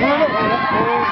Vamos!